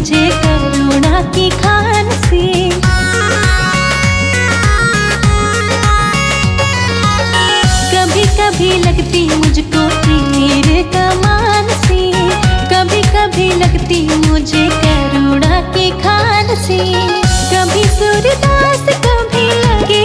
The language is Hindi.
मुझे करुणा की खान सी। कभी कभी लगती मुझको तीर कमान सी। कभी कभी लगती मुझे करुणा की खान सी। कभी सूरदास कभी लगे